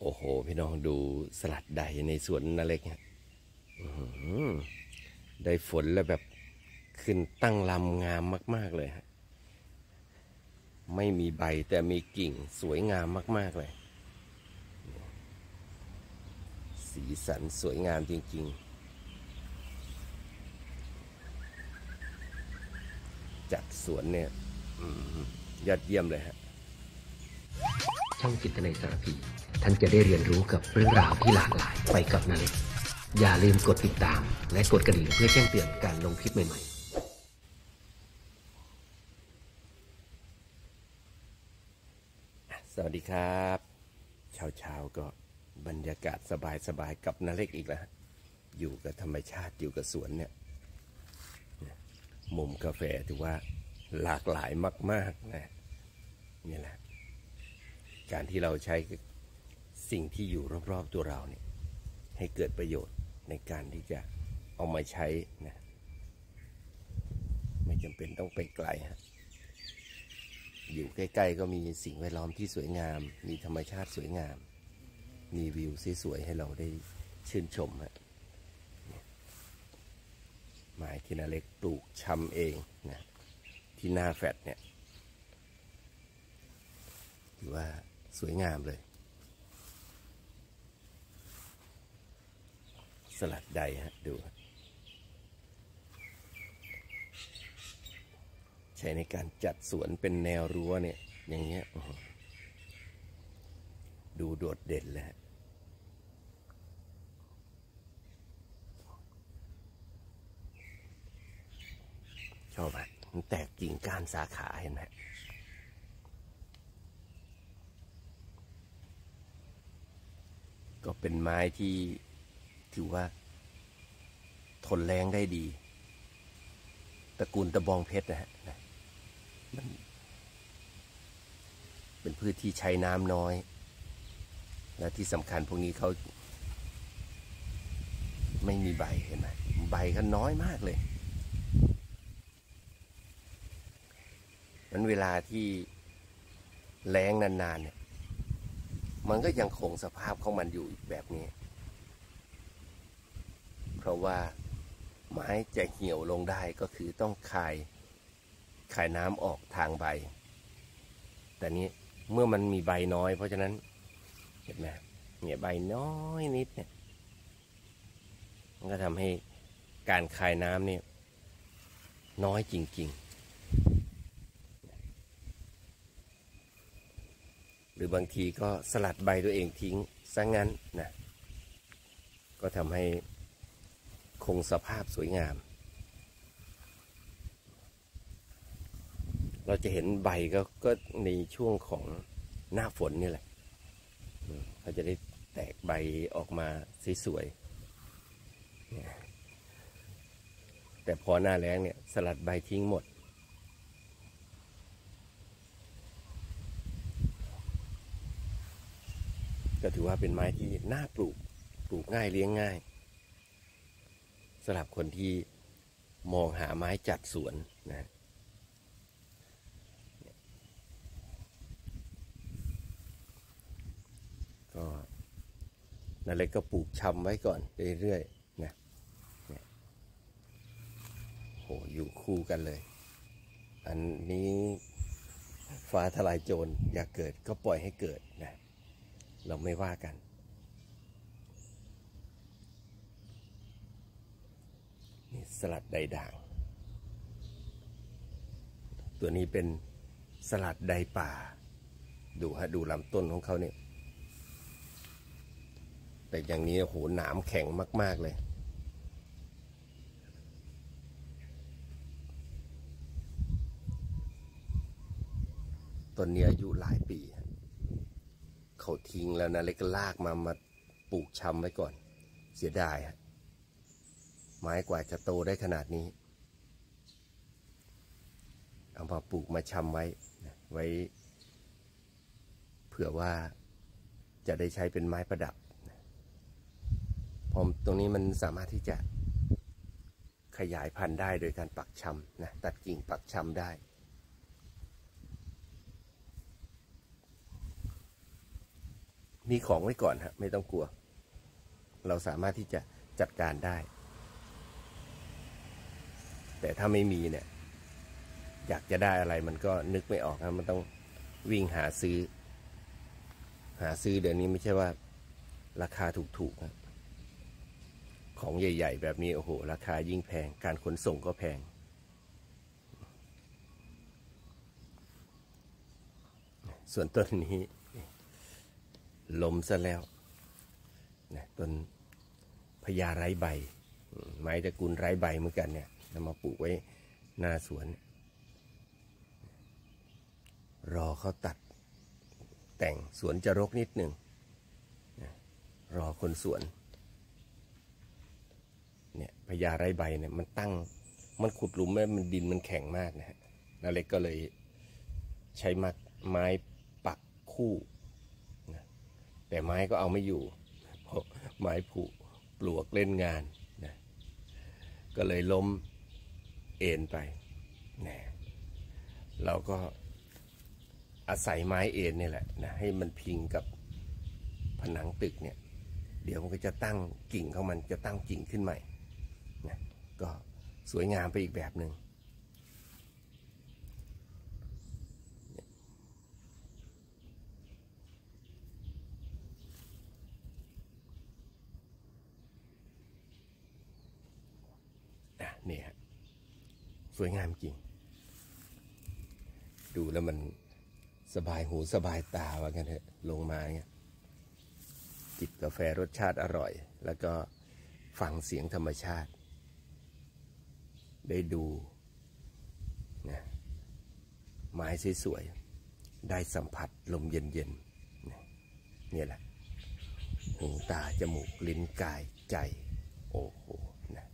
โอ้โห พี่น้องดูสลัดใดในสวนนาเล็กเนี่ยได้ฝนแล้วแบบขึ้นตั้งลำงามมาก ๆ เลยฮะ ไม่มีใบแต่มีกิ่งสวยงามมาก ๆ เลย สีสันสวยงามจริง ๆจัดสวนเนี่ยยอดเยี่ยมเลยฮะ ช่องจิตในสารพี ท่านจะได้เรียนรู้กับเรื่องราวที่หลากหลายไปกับนาเล็กอย่าลืมกดติดตาม และกดกระดิ่งเพื่อแจ้งเตือนการลงคลิปใหม่ๆสวัสดีครับเช้าเช้าๆก็บรรยากาศสบายๆกับนาเล็กอีกแล้วอยู่กับธรรมชาติอยู่กับสวนเนี่ยมุมกาแฟถือว่าหลากหลายมาก ๆ นะนี่แหละ การที่เราใช้สิ่งที่อยู่รอบๆตัวเราเนี่ยให้เกิดประโยชน์ในการที่จะเอามาใช้นะไม่จำเป็นต้องไปไกลฮะอยู่ใกล้ๆก็มีสิ่งแวดล้อมที่สวยงาม มีธรรมชาติสวยงาม มีวิวสวยๆให้เราได้ชื่นชมฮะเนี่ยไม้ที่นาเล็กปลูกชำเองนะที่หน้าแฟดเนี่ยถือว่า สวยงามเลย สลัดใดฮะ ดู ใช้ในการจัดสวนเป็นแนวรั้วเนี่ย อย่างเงี้ยดูโดดเด่นเลยฮะชอบอะมันแตกกิ่งก้านสาขาเห็นไหม เป็นไม้ที่ถือว่า ทนแรงได้ดีตระกูลตะบองเพชรนะฮะมันเป็นพืชที่ใช้น้ำน้อย และที่สำคัญพวกนี้เขาไม่มีใบเห็นไหมใบเขาน้อยมากเลยมันเวลาที่แล้งนานๆเนี่ย มันก็ยังคงสภาพของมันอยู่แบบนี้ เพราะว่าไม้จะเหี่ยวลงได้ก็คือต้องคายคายน้ำออกทางใบ แต่นี้เมื่อมันมีใบน้อย เพราะฉะนั้นเห็นไหมเนี่ยใบน้อยนิดเนี่ยมันก็ทำให้การคายน้ำเนี่ยน้อยจริง ๆ รือบางทีก็สลัดใบตัวเองทิ้งซะงงั้นนะก็ทำให้คงสภาพสวยงาม เราจะเห็นใบก็ก็ในช่วงของหน้าฝนนี่แหละเขาจะได้แตกใบออกมาสวยๆแต่พอหน้าแล้งเนี่ยสลัดใบทิ้งหมด ก็ถือว่าเป็นไม้ที่น่าปลูก ปลูกง่ายเลี้ยงง่ายสำหรับคนที่มองหาไม้จัดสวนนะก็นั่นเลยก็ปลูกชำไว้ก่อนเรื่อยๆนะโหอยู่คู่กันเลย อันนี้ฟ้าทลายโจรอยากเกิดก็ปล่อยให้เกิดนะ เราไม่ว่ากัน นี่สลัดใดด่าง ตัวนี้เป็นสลัดใดป่า ดูฮะดูลำต้นของเขาเนี่ย แต่อย่างนี้โอ้โหหนามแข็งมาก ๆ เลยต้นนี้อายุหลายปี เขาทิ้งแล้วนะเล็กลากมามาปลูกชำไว้ก่อน เสียดายฮะไม้กว่าจะโตได้ขนาดนี้ เอามาปลูกมาชำไว้ไว้ เผื่อว่าจะได้ใช้เป็นไม้ประดับนะพอตรงนี้มันสามารถที่จะขยายพันธุ์ได้โดยการปักชำนะตัดกิ่งปักชำได้ มีของไว้ก่อนฮะไม่ต้องกลัว เราสามารถที่จะจัดการได้ แต่ถ้าไม่มีเนี่ย อยากจะได้อะไรมันก็นึกไม่ออกนะมันต้องวิ่งหาซื้อ หาซื้อเดี๋ยวนี้ไม่ใช่ว่า ราคาถูกๆนะของใหญ่ ๆ แบบนี้โอ้โห ราคายิ่งแพง การขนส่งก็แพง ส่วนต้นนี้ ล้มซะแล้วนะต้นพญาไร้ใบ ไม้ตระกูลไร้ใบเหมือนกันเนี่ยนำมาปลูกไว้หน้าสวน รอเขาตัดแต่งสวนจะรกนิดหนึ่งนะรอคนสวนเนี่ยพญาไร้ใบเนี่ยมันตั้งมันขุดหลุมแม่มันดินมันแข็งมากนะฮะนาเล็กก็เลยใช้มัดไม้ปักคู่ แต่ไม้ก็เอาไม่อยู่ เพราะไม้ผุปลวกเล่นงานนะก็เลยล้มเอ็นไปนะเราก็อาศัยไม้เอ็นนี่แหละนะให้มันพิงกับผนังตึกเนี่ย เดี๋ยวมันก็จะตั้งกิ่งของมันจะตั้งกิ่งขึ้นใหม่นะก็สวยงามไปอีกแบบหนึ่งอะนี่ฮะ สวยงามจริง ดูแล้วมันสบายหูสบายตาว่ากันเถอะลงมาเนี่ยจิบกาแฟรสชาติอร่อย แล้วก็ฟังเสียงธรรมชาติ ได้ดูนะไม้สวยๆได้สัมผัสลมเย็นๆนี่แหละหูตาจมูกลิ้นกายใจ โอ้โหนะ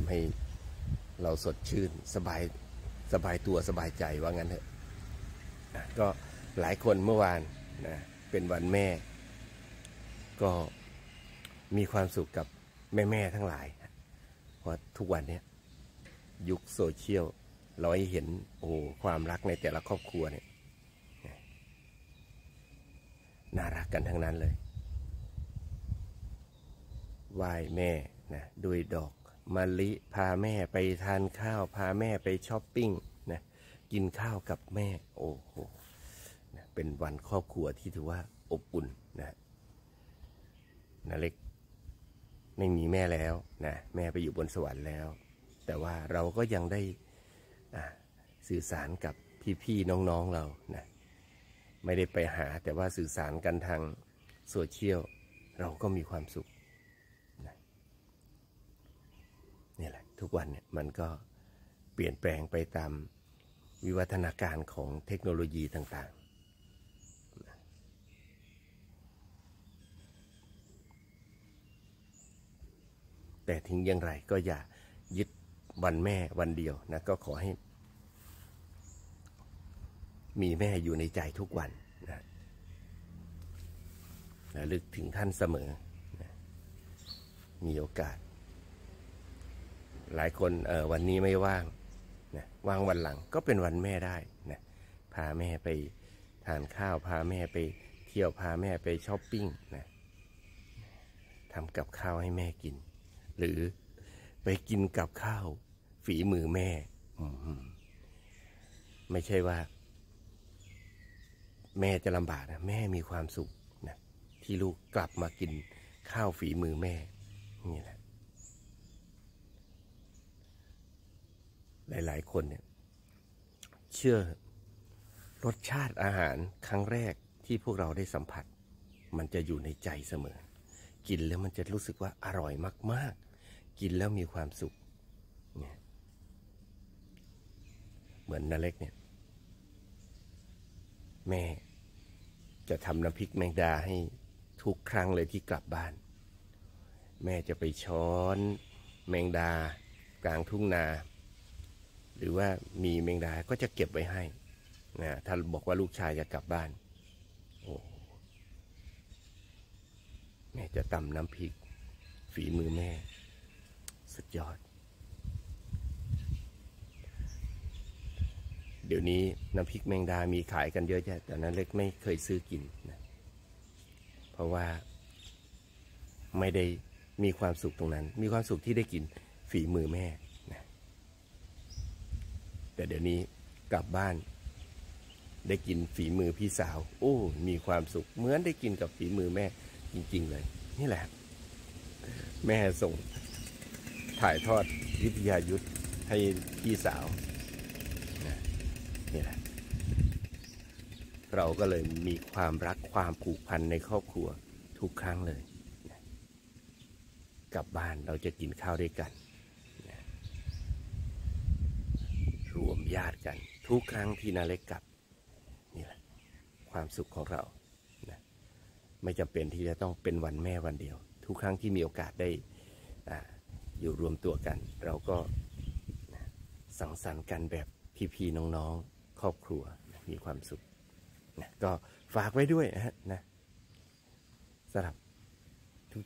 ทำให้เราสดชื่นสบายสบายตัวสบายใจว่างั้นเถอะก็หลายคนเมื่อวานนะเป็นวันแม่ ก็มีความสุขกับแม่ๆทั้งหลายเพราะทุกวันนี้ยยุคโซเชียลเราให้เห็นโอ้ความรักในแต่ละครอบครัวเนี่ยน่ารักกันทั้งนั้นเลยไหว้แม่นะด้วยดอก มะลิพาแม่ไปทานข้าว พาแม่ไปช้อปปิ้งนะกินข้าวกับแม่ โอ้โหนะเป็นวันครอบครัวที่ถือว่าอบอุ่นนะนาเล็กไม่มีแม่แล้วนะแม่ไปอยู่บนสวรรค์แล้ว แต่ว่าเราก็ยังได้สื่อสารกับพี่ๆน้องๆเรานะไม่ได้ไปหาแต่ว่าสื่อสารกันทางโซเชียลเราก็มีความสุขนะนี่แหละ ทุกวันเนี่ยมันก็เปลี่ยนแปลงไปตามวิวัฒนาการของเทคโนโลยีต่างๆ แต่ถึงอย่างไรก็อย่ายึดวันแม่วันเดียวนะก็ขอให้ มีแม่อยู่ในใจทุกวันนะระลึกถึงท่านเสมอนะมีโอกาส หลายคนเออวันนี้ไม่ว่างนะว่างวันหลังก็เป็นวันแม่ได้นะพาแม่ไปทานข้าวพาแม่ไปเที่ยวพาแม่ไปช้อปปิ้งนะทำกับข้าวให้แม่กิน หรือไปกินกับข้าว ฝีมือแม่อืไม่ใช่ว่า แม่จะลำบากนะแม่มีความสุขนะที่ลูกกลับมากินข้าวฝีมือแม่ นี่แหละ หลายๆ คนเนี่ยเชื่อรสชาติอาหารครั้งแรกที่พวกเราได้สัมผัส มันจะอยู่ในใจเสมอ กินแล้วมันจะรู้สึกว่าอร่อยมาก ๆ กินแล้วมีความสุขเนี่ยเหมือนนาเล็กเนี่ย แม่จะทำน้ำพริกแมงดาให้ทุกครั้งเลยที่กลับบ้าน แม่จะไปช้อน แมงดากลางทุ่งนา หรือว่ามีแมงดาก็จะเก็บไว้ให้นะถ้าบอกว่าลูกชายจะกลับบ้านโอ้แม่จะตำน้ำพริก ฝีมือแม่ สุดยอด เดี๋ยวนี้น้ำพริกแมงดามีขายกันเยอะแยะแต่นั้นเล็กไม่เคยซื้อกินนะเพราะว่าไม่ได้มีความสุขตรงนั้น มีความสุขที่ได้กินฝีมือแม่ แต่เดี๋ยวนี้กลับบ้าน ได้กินฝีมือพี่สาว โอ้ มีความสุข เหมือนได้กินกับฝีมือแม่จริง ๆ เลย นี่แหละ แม่ส่งถ่ายทอดวิทยายุทธให้พี่สาวนี่แหละ เราก็เลยมีความรักความผูกพันในครอบครัวทุกครั้งเลย กลับบ้านเราจะกินข้าวด้วยกันนะรวม ญาติกัน ทุกครั้งที่นาเล็กกลับนี่แหละความสุขของเรานะไม่จำเป็นที่จะต้องเป็นวันแม่วันเดียว ทุกครั้งที่มีโอกาสได้ออยู่รวมตัวกัน เราก็นะสังสรรค์กันแบบพี่ๆน้องๆ ครอบครัวนะมีความสุขนะก็ฝากไว้ด้วยนะนะสำหรับ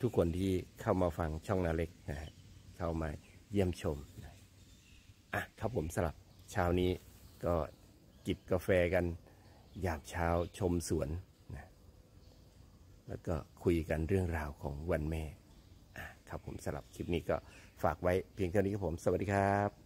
ทุกๆคนที่เข้ามาฟังช่องนาเล็กนะฮะเข้ามาเยี่ยมชมอะครับผมสำหรับ เช้านี้ก็จิบกาแฟกันยามเช้าชมสวนนะแล้วก็คุยกันเรื่องราวของวันแม่ครับผมสำหรับคลิปนี้ก็ฝากไว้เพียงเท่านี้ครับผม สวัสดีครับ